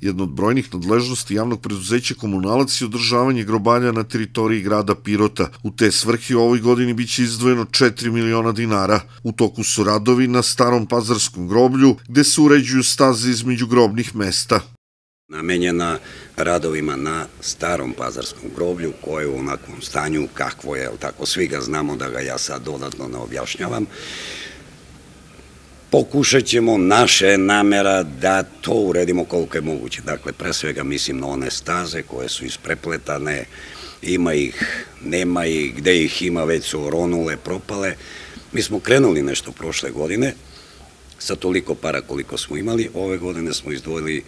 Jedna od brojnih nadležnosti javnog preduzeća komunalac je održavanje grobalja na teritoriji grada Pirota. U te svrhe u ovoj godini biće izdvojeno 4 miliona dinara. U toku su radovi na starom pazarskom groblju, gde se uređuju staze između grobnih mesta namenjena radovima na starom pazarskom groblju koje je u onakvom stanju kakvo je, tako svi ga znamo da ga ja sad dodatno ne objašnjavam. Pokušat ćemo, naše namera da to uredimo koliko je moguće. Dakle, pre svega mislim na one staze koje su isprepletane, ima ih, nema ih, gde ih ima već su oronule, propale. Mi smo krenuli nešto prošle godine, sa toliko para koliko smo imali, ove godine smo izdvojili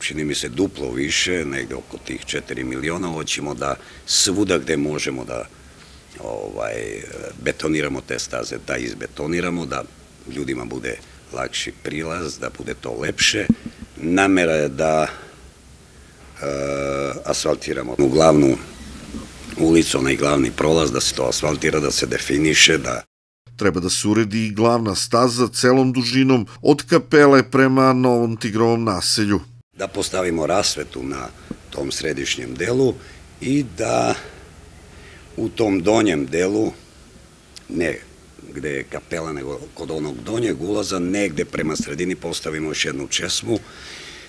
čini mi se duplo više, negde oko tih 4 miliona, hoćemo da svuda gde možemo da ovaj, betoniramo te staze, da izbetoniramo, da ljudima bude lakši prilaz, da bude to lepše. Namera je da e, asfaltiramo u glavnu ulicu, onaj glavni prolaz, da se to asfaltira, da se definiše, da Treba da se uredi i glavna staza celom dužinom od kapele prema Novom Tigrovom naselju da postavimo rasvetu na tom središnjem delu i da u tom donjem delu, ne gde je kapela, nego kod onog donjeg ulaza, negde prema sredini postavimo još jednu česmu.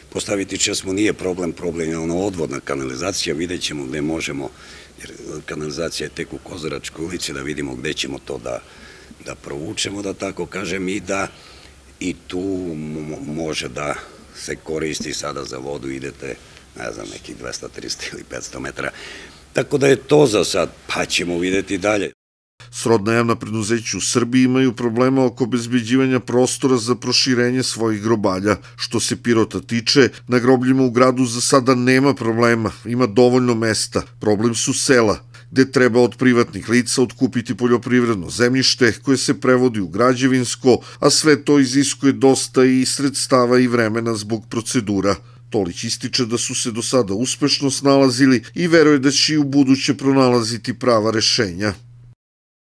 Postaviti česmu nije problem, problem je ono odvodna kanalizacija, vidjet ćemo gde možemo, jer kanalizacija je tek u Kozaračkoj ulici, da vidimo gde ćemo to da, da provučemo, da tako kažem, i da i tu može da se koristi sada za vodu, idete, ne znam, nekih 200, 300 ili 500 metara. Tako da je to za sad, pa ćemo videti dalje. Srodna javna preduzeća u Srbiji imaju problema oko obezbeđivanja prostora za proširenje svojih grobalja. Što se Pirota tiče, na grobljima u gradu za sada nema problema, ima dovoljno mesta. Problem su sela, gde treba od privatnih lica otkupiti poljoprivredno zemljište koje se prevodi u građevinsko, a sve to iziskuje dosta i sredstava i vremena zbog procedura. Tolić ističe da su se do sada uspešno snalazili i veruje da će i u buduće pronalaziti prava rešenja.